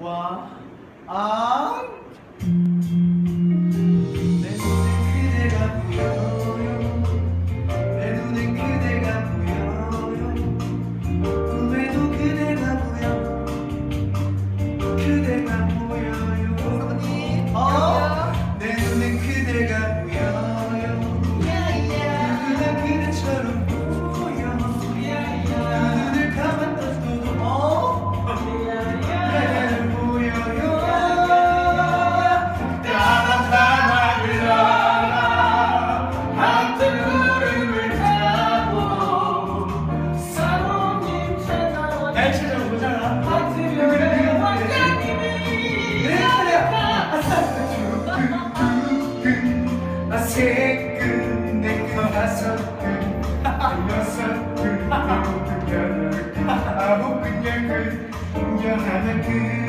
와, 아. 날씨를 보잖아. 박수를 왕자님이 내가 세금 내거 다섯 금 여섯 금 일곱 금 여덟 금 아홉 금 열금 인연 하나 금